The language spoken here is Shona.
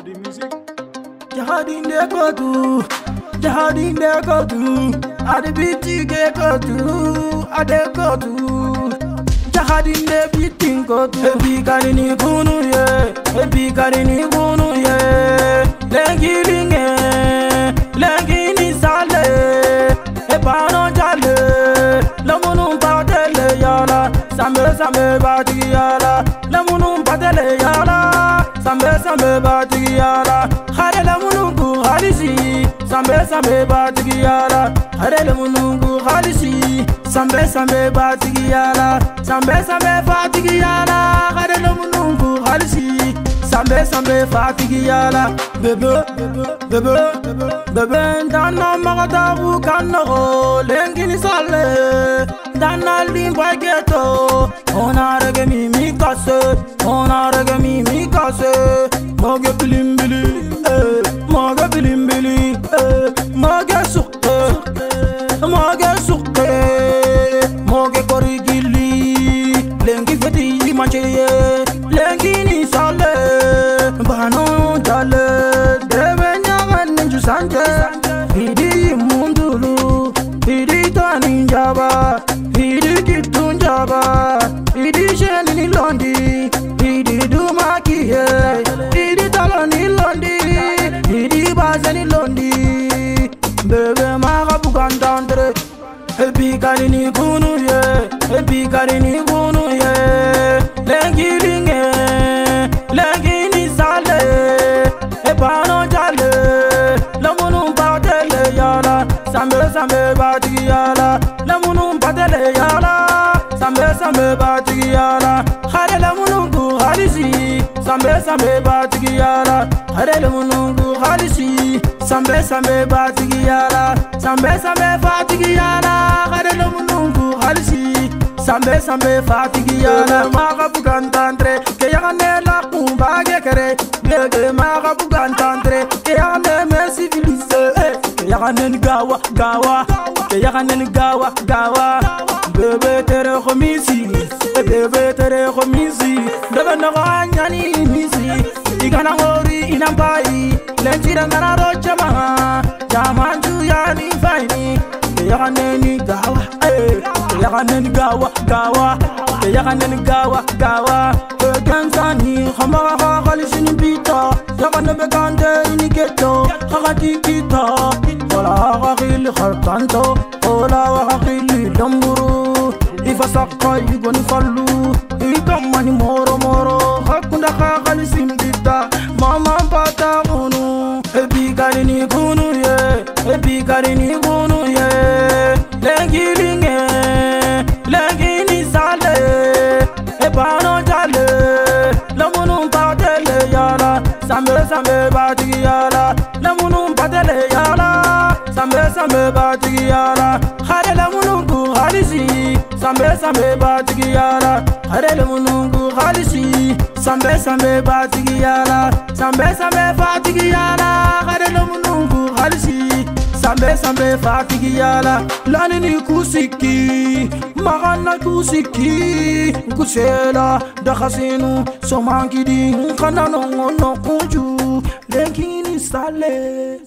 Jihadi music. Jihadi dey go do. Jihadi dey go do. Adi biti dey go do. Adi go do. Jihadi dey biti go do. Ebi kari ni kunu ye. Ebi kari ni kunu ye. Lengi ringe. Lengi ni sale. Ebano jale. Lamunu patele yala. Sambe sambe bati yala. Lamunu patele sambe batigiyara hare le munungu halisi sambe sambe batigiyara hare le munungu halisi sambe sambe batigiyara sambe sambe fatigiyara hare le munungu halisi sambe sambe fatigiyara bebe bebe bebe ntana magatabu ka nɔgɔ lengini sale ntana limbo aketo onaregemimi Moge suke Moge suke Moge kori gili Lengi feti mancheye Lengi ni sale Bano dale Deve nyagan ninju sanje Hidi mundulu Hidi tani njaba Hidi kitu njaba Hidi sheni ni londi Hidi dumakiye Hidi talo ni londi Hidi baze ni londi bebe maga bugandandre ebikari ni kunu ye ebikari ni kunu ye lengilinge lengini sale ebano jale lamunu mpatele yala sambe sambe batigi yala lamunu mpatele yala sambe sambe batigi yala sambe sambe batigi yara harele munungu halisi sambe sambe batigi yara sambe sambe batigi yara harele munungu halisi sambe sambe batigi yara maga bugan tantre ke yagane la kumba gekere bege maga bugan tantre ke yagane me civilise ke yagane gawa gawa ke yagane gawa gawa bebe tere khomis nogo nyani misi igana hori inambai lenjira ngana rocha maha jamanju yani faini yaganeni gawa yaganeni gawa gawa yaganeni gawa gawa Tanzani khamaga khagali shini bita yagana be gande ni geto khagati kita wala khagil khartanto wala khagil lamburu if asa kɔ yigoni falu ika mani mɔrɔmɔrɔ hakundaka halisimbita mama bata kunu ebi kari ni kunu ye ebi kari ni kunu ye lɛgili ŋɛ lɛgili sale ebano jale lɛmunu patele yala sanbe sanbe batigi yala lɛmunu patele yala sanbe sanbe batigi yala hali lɛmunu. khalisi sambe sambe batigiyala harele munungu khalisi sambe sambe batigiyala sambe sambe fatigiyala harele munungu khalisi sambe sambe fatigiyala lanini kusiki magana kusiki kusela dakhasinu somankidi nkananongono kunju lenkini sale